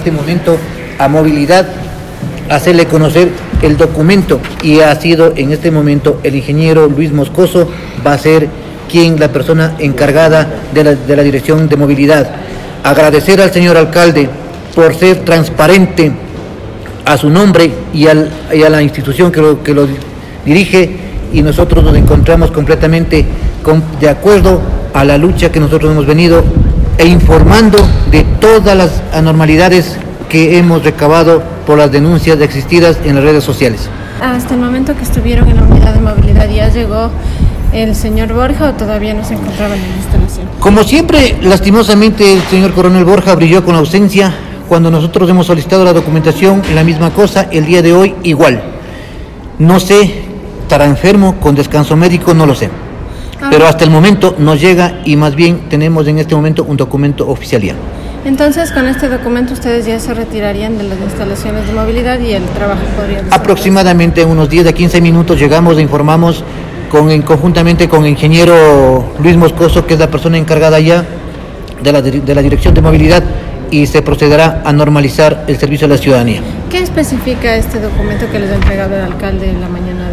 este momento a movilidad hacerle conocer el documento y ha sido en este momento el ingeniero Luis Moscoso va a ser quien la persona encargada de la, de la dirección de movilidad. Agradecer al señor alcalde por ser transparente a su nombre y, al, y a la institución que lo, que lo dirige y nosotros nos encontramos completamente de acuerdo a la lucha que nosotros hemos venido e informando de todas las anormalidades que hemos recabado por las denuncias existidas en las redes sociales. Hasta el momento que estuvieron en la unidad de movilidad, ¿ya llegó el señor Borja o todavía no se encontraba en la instalación? Como siempre, lastimosamente el señor coronel Borja brilló con ausencia. Cuando nosotros hemos solicitado la documentación, la misma cosa, el día de hoy igual. No sé, estará enfermo, con descanso médico, no lo sé. Pero hasta el momento nos llega y más bien tenemos en este momento un documento oficial ya. Entonces, con este documento ustedes ya se retirarían de las instalaciones de movilidad y el trabajo podría. Aproximadamente unos 10 a 15 minutos llegamos e informamos con, en- conjuntamente con el ingeniero Luis Moscoso, que es la persona encargada ya de la, de la dirección de movilidad, y se procederá a normalizar el servicio a la ciudadanía. ¿Qué especifica este documento que les ha entregado el alcalde en la mañana?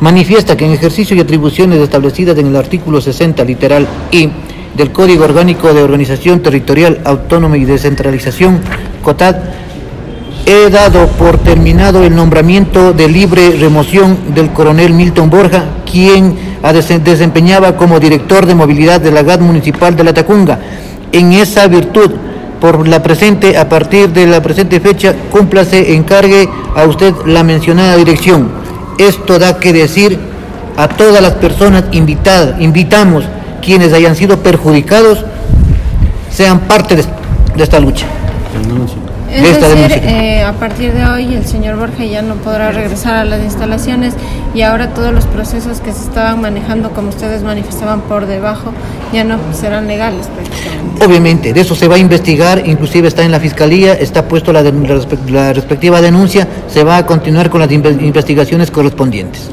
Manifiesta que en ejercicio y atribuciones establecidas en el artículo 60, literal I, del Código Orgánico de Organización Territorial Autónoma y Descentralización, COTAD, he dado por terminado el nombramiento de libre remoción del coronel Milton Borja, quien desempeñaba como director de movilidad de la GAD municipal de La Tacunga. En esa virtud, por la presente, a partir de la presente fecha, cúmplase, encargue a usted la mencionada dirección. Esto da que decir a todas las personas invitadas, invitamos quienes hayan sido perjudicados, sean parte de, esta lucha. Es de esta decir, eh, a partir de hoy el señor Borja ya no podrá regresar a las instalaciones y ahora todos los procesos que se estaban manejando, como ustedes manifestaban por debajo, ya no serán legales prácticamente. Obviamente, de eso se va a investigar, inclusive está en la fiscalía, está puesto la, den- la respe- la respectiva denuncia, se va a continuar con las inve- investigaciones correspondientes.